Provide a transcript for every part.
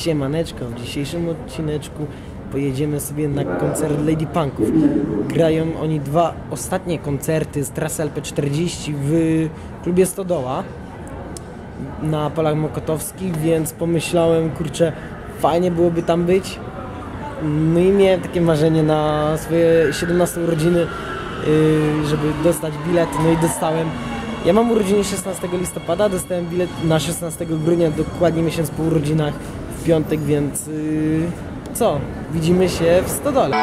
Siemaneczko, w dzisiejszym odcineczku pojedziemy sobie na koncert Lady Punków. Grają oni dwa ostatnie koncerty z trasy LP40 w klubie Stodoła na Polach Mokotowskich, więc pomyślałem, kurczę, fajnie byłoby tam być. No i miałem takie marzenie na swoje 17 urodziny, yy, żeby dostać bilet, no i dostałem. Ja mam urodziny 16 listopada, dostałem bilet na 16 grudnia, dokładnie miesiąc po urodzinach piątek, więc yy, co? Widzimy się w Stodole.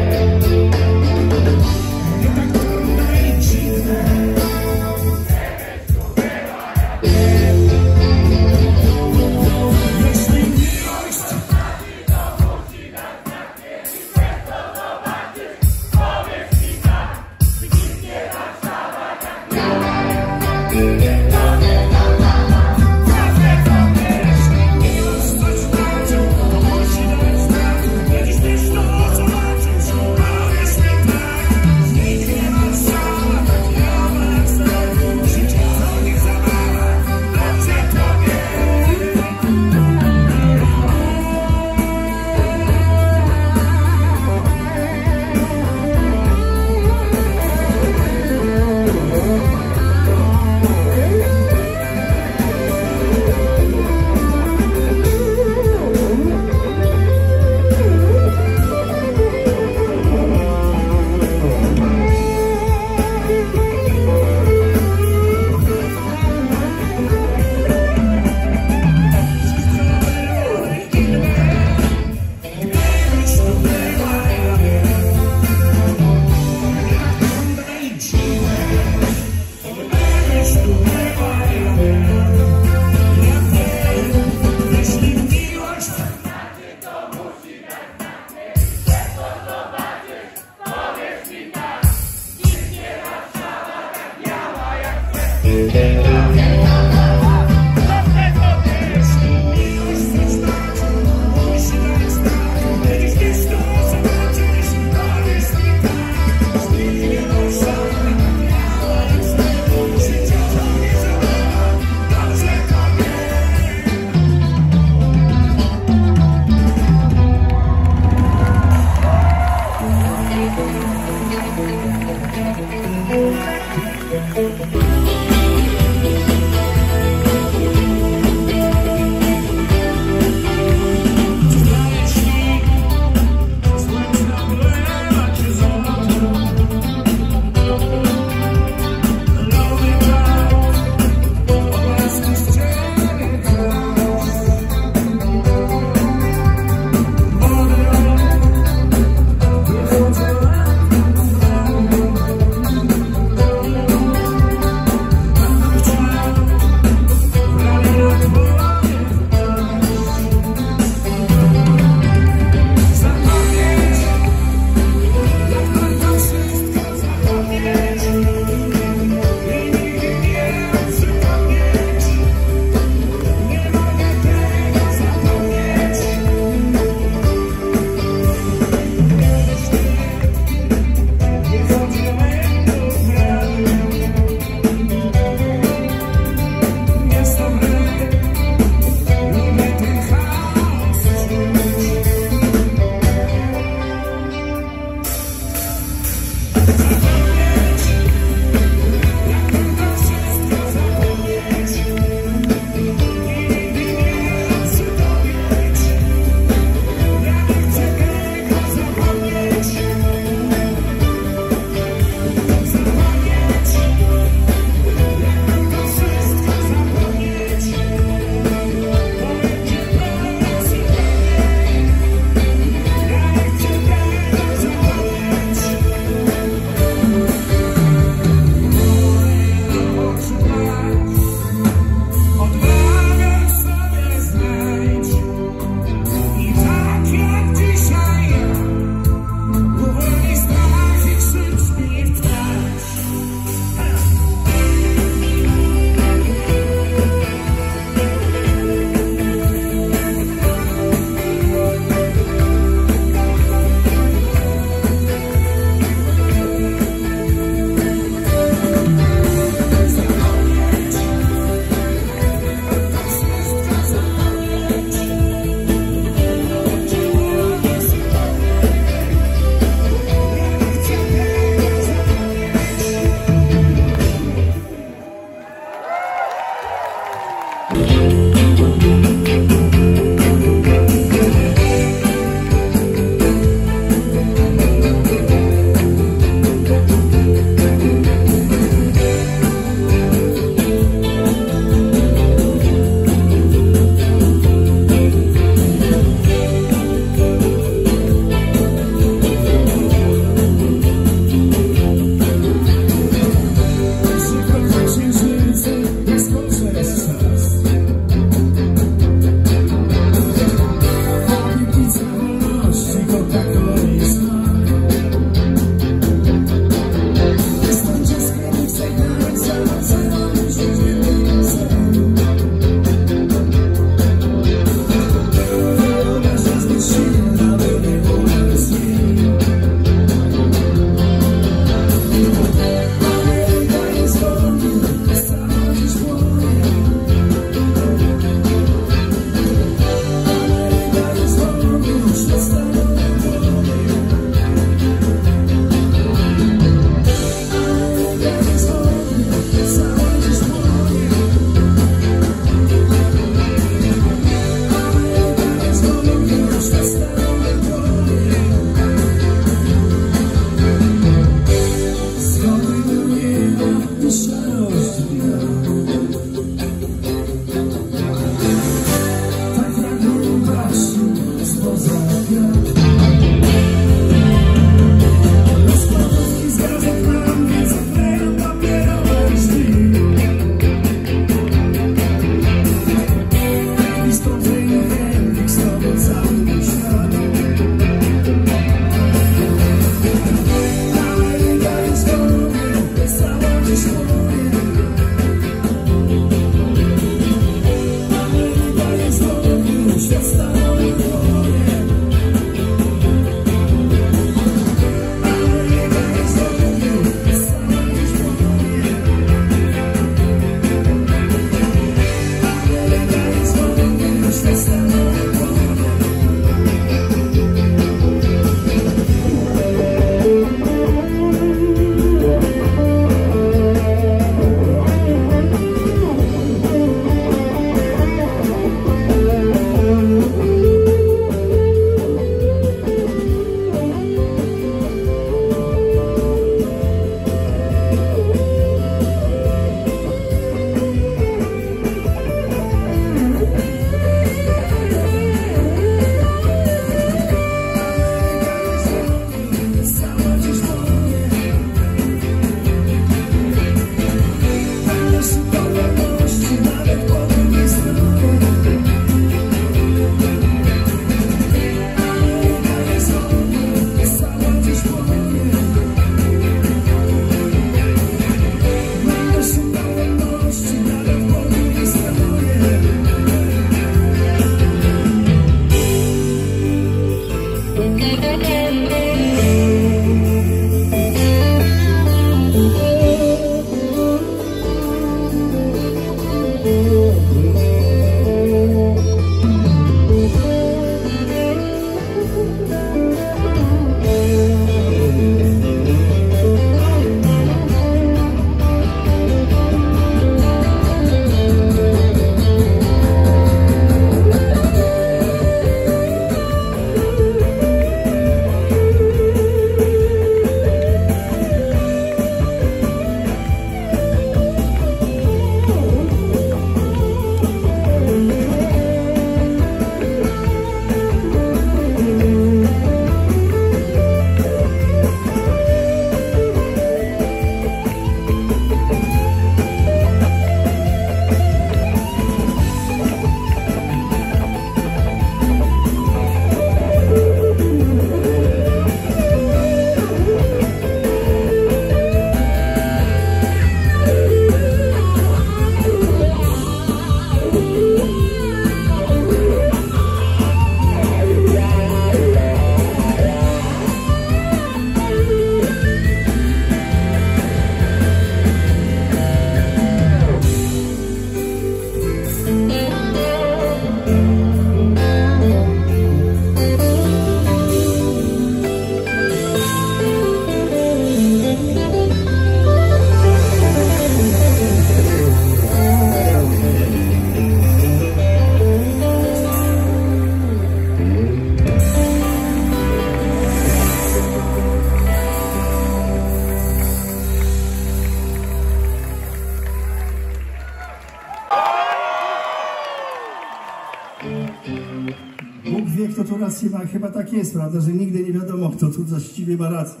Tu rację ma, chyba tak jest, prawda, że nigdy nie wiadomo, kto tu właściwie ma rację.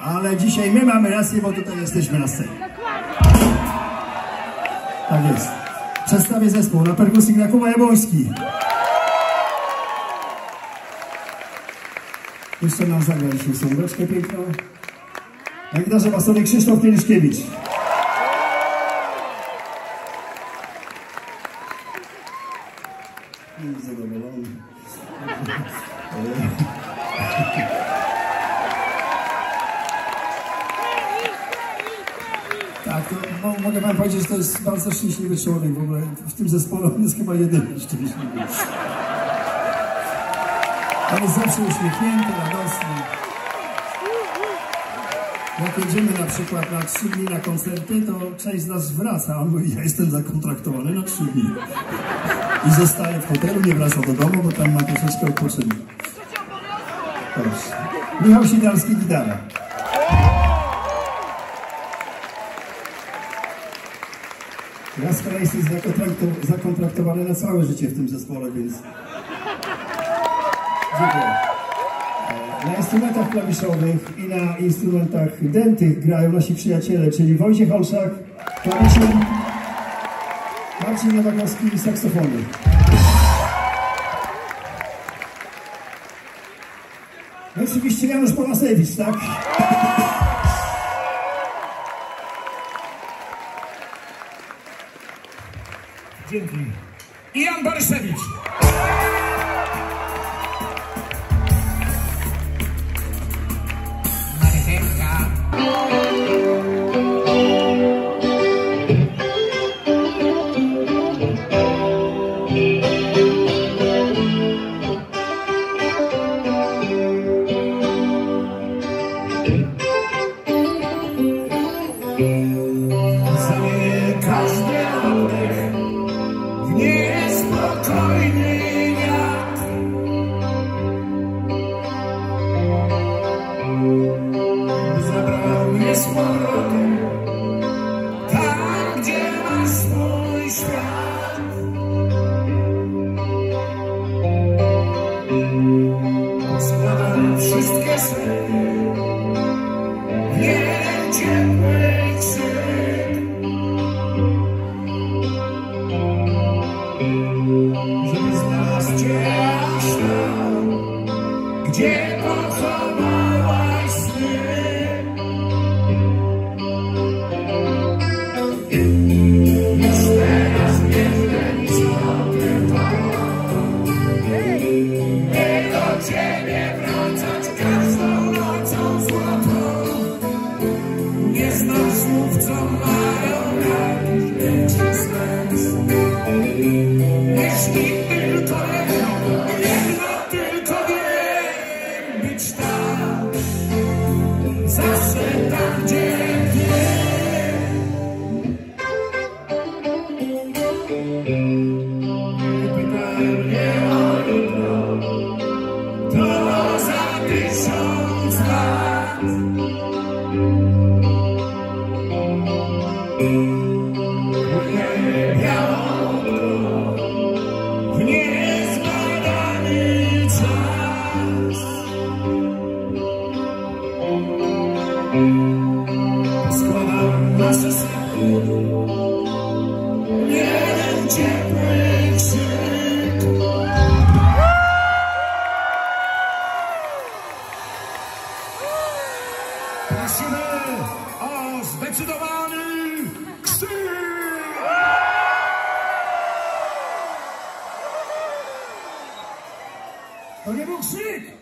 Ale dzisiaj my mamy rację, bo tutaj jesteśmy na scenie. Tak jest. Przedstawię zespół. Na perkusji gra Kuba Jabłoński. Jeszcze nam zagra dzisiaj sądeczkę piękną. Na gitarze basowej Krzysztof Kieliszkiewicz. Jest bardzo szczęśliwy człowiek w ogóle. W tym zespole on jest chyba jedyny szczęśliwy. On jest zawsze uśmiechnięty, radosny. Jak jedziemy na przykład na trzy dni na koncerty, to część z nas wraca. a On mówi, ja jestem zakontraktowany na trzy dni. I zostaje w hotelu, nie wraca do domu, bo tam ma troszeczkę odpoczynek. Proszę. Michał Sidarski, gitara. Ja z kolei jestem zakontrakto- zakontraktowany na całe życie w tym zespole, więc... Dziękuję. E, Na instrumentach klawiszowych i na instrumentach dętych grają nasi przyjaciele, czyli Wojciech Olszak, klawisze, Marcin Nowakowski i saksofony. No oczywiście Janusz Polasewicz, tak? Dzięki. I Nie Schubert, aus Bezzudovani, Xil! Allez, Boursic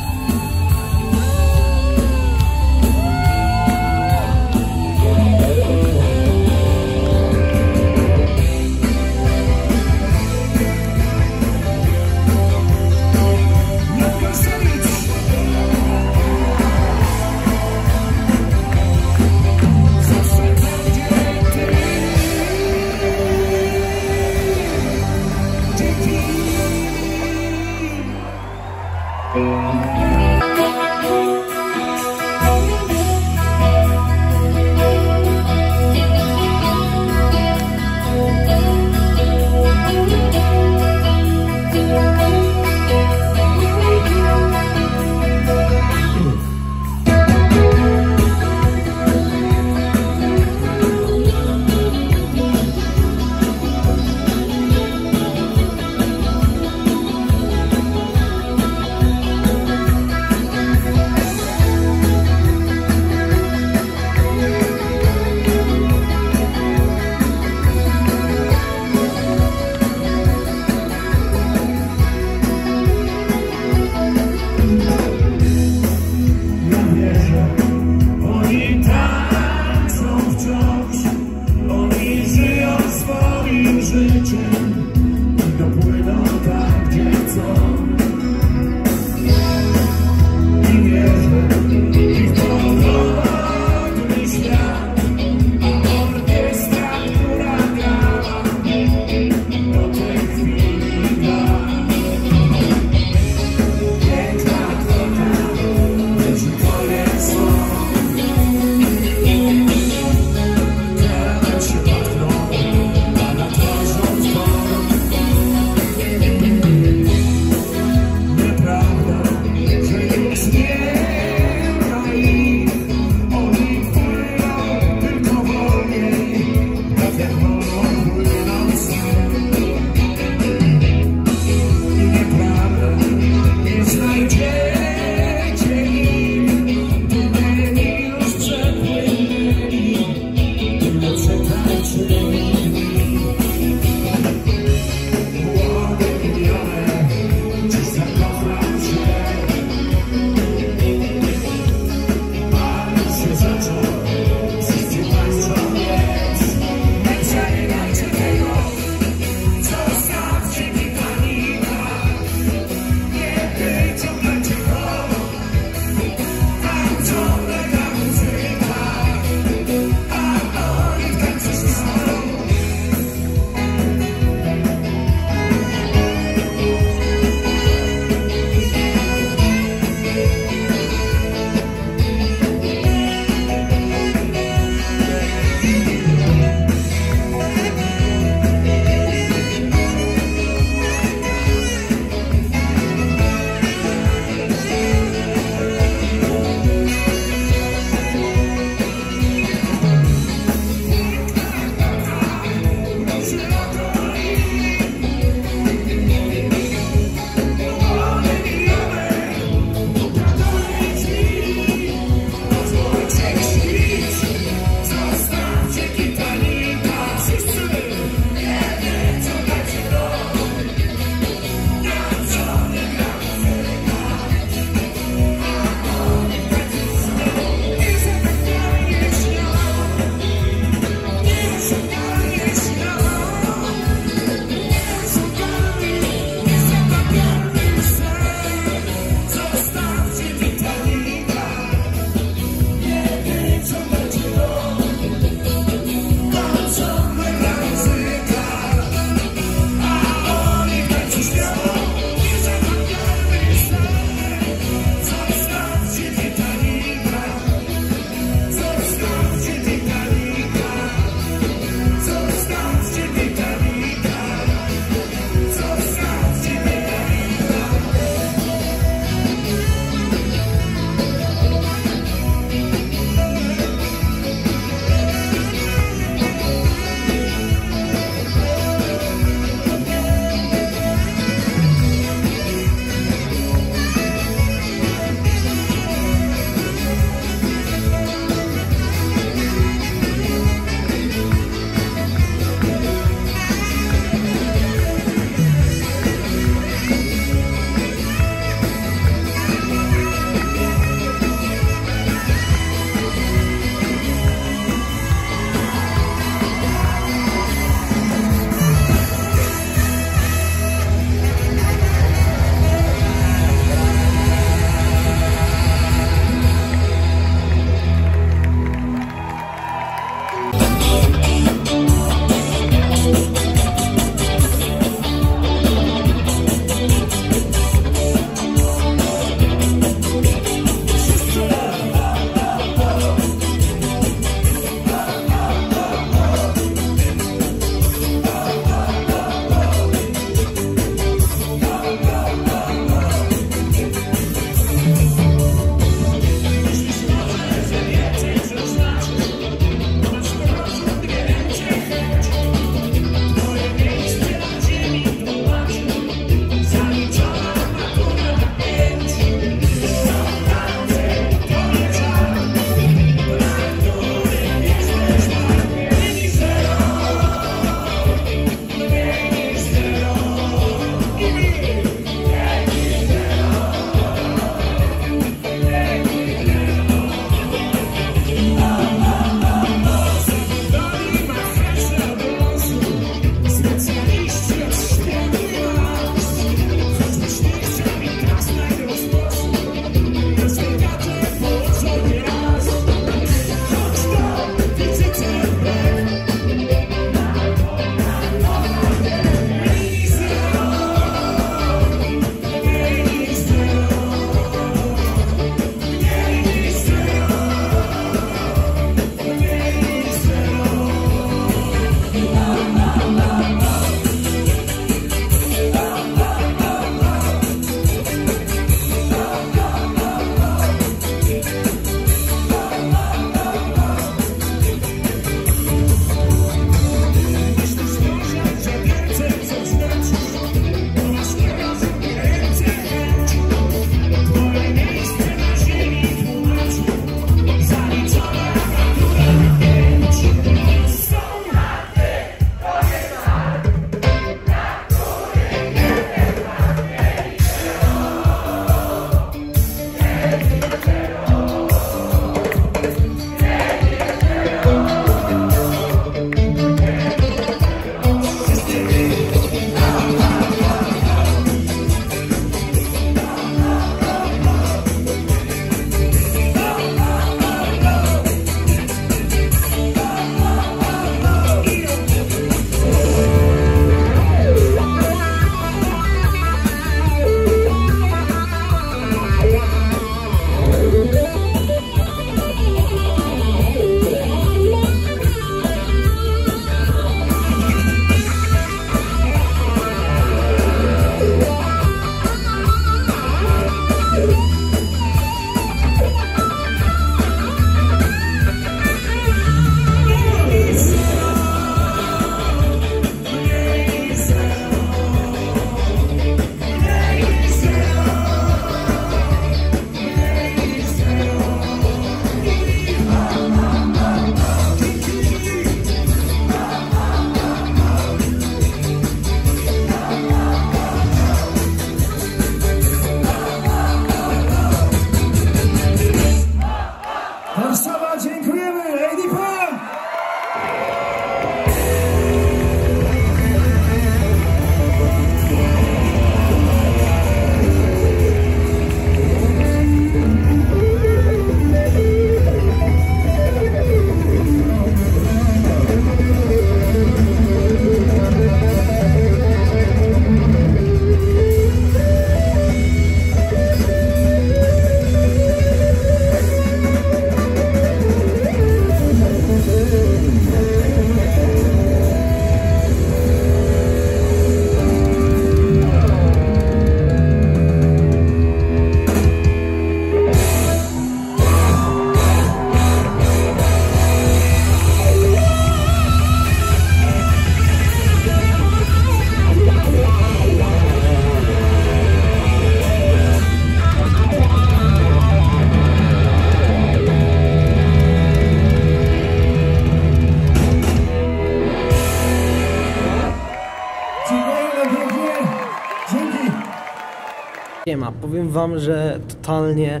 wam, że totalnie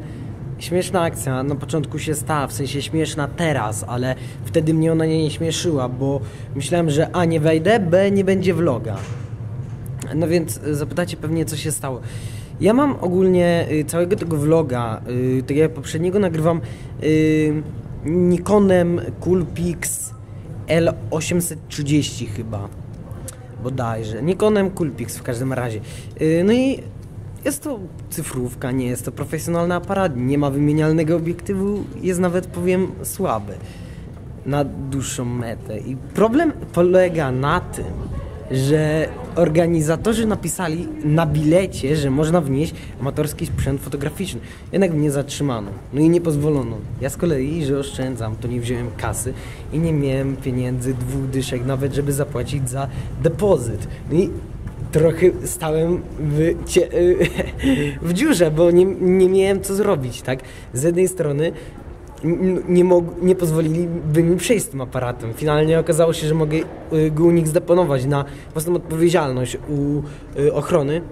śmieszna akcja na początku się stała, w sensie śmieszna teraz, ale wtedy mnie ona nie śmieszyła, bo myślałem, że A nie wejdę, B nie będzie vloga. No więc y, zapytacie pewnie, co się stało. Ja mam ogólnie y, całego tego vloga, y, tak jak poprzedniego, nagrywam y, Nikonem Coolpix L830 chyba. Bodajże. Nikonem Coolpix w każdym razie. No i jest to cyfrówka, nie jest to profesjonalny aparat, nie ma wymienialnego obiektywu, jest nawet powiem słaby na dłuższą metę. I problem polega na tym, że organizatorzy napisali na bilecie, że można wnieść amatorski sprzęt fotograficzny. Jednak mnie zatrzymano. No i nie pozwolono. Ja z kolei, że oszczędzam, to nie wziąłem kasy i nie miałem pieniędzy, dwóch dyszek nawet, żeby zapłacić za depozyt. No i trochę stałem w, cie, w dziurze, bo nie, nie miałem co zrobić, tak? Z jednej strony nie, mog, nie pozwoliliby mi przejść z tym aparatem. Finalnie okazało się, że mogę y, go u nich zdeponować na własną odpowiedzialność u y, ochrony.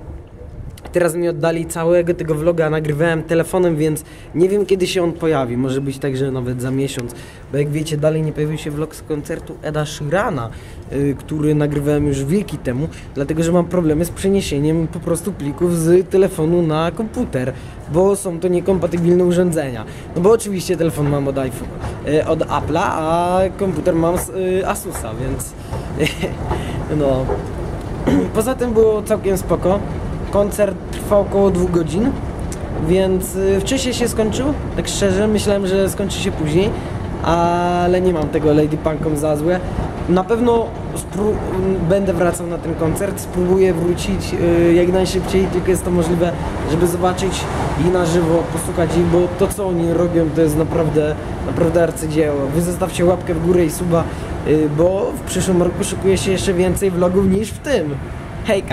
Teraz mi oddali całego tego vloga, nagrywałem telefonem, więc nie wiem kiedy się on pojawi. Może być tak, że nawet za miesiąc. Bo jak wiecie, dalej nie pojawił się vlog z koncertu Eda Sheerana, y, który nagrywałem już wieki temu, dlatego że mam problemy z przeniesieniem po prostu plików z telefonu na komputer, bo są to niekompatybilne urządzenia. No bo oczywiście telefon mam od iPhone, y, od Apple'a, a komputer mam z y, Asusa, więc no. Poza tym było całkiem spoko. Koncert trwał około dwóch godzin, więc y, wcześniej się skończył. Tak szczerze, myślałem, że skończy się później, ale nie mam tego Lady Punkom za złe. Na pewno będę wracał na ten koncert, spróbuję wrócić y, jak najszybciej, tylko jest to możliwe, żeby zobaczyć ich na żywo, posłuchać ich, bo to co oni robią to jest naprawdę, naprawdę arcydzieło. Wy zostawcie łapkę w górę i suba, y, bo w przyszłym roku szykuje się jeszcze więcej vlogów niż w tym. Hejka!